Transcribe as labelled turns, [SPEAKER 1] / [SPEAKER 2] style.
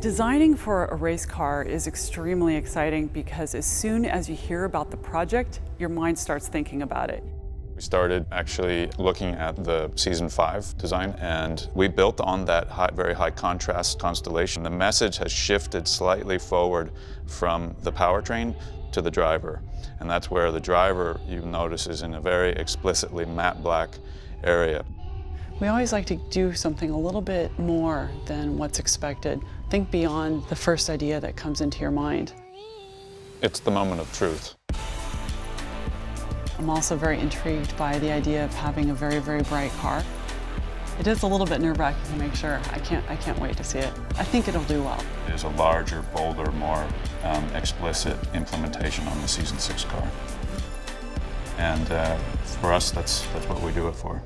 [SPEAKER 1] Designing for a race car is extremely exciting because as soon as you hear about the project, your mind starts thinking about it.
[SPEAKER 2] We started actually looking at the season five design and we built on that high, very high contrast constellation. The message has shifted slightly forward from the powertrain to the driver. And that's where the driver, you notice, is in a very explicitly matte black area.
[SPEAKER 1] We always like to do something a little bit more than what's expected. Think beyond the first idea that comes into your mind.
[SPEAKER 2] It's the moment of truth.
[SPEAKER 1] I'm also very intrigued by the idea of having a very, very bright car. It is a little bit nerve-wracking to make sure. I can't, I can't wait to see it. I think it'll do well.
[SPEAKER 2] It is a larger, bolder, more um, explicit implementation on the Season 6 car. And uh, for us, that's, that's what we do it for.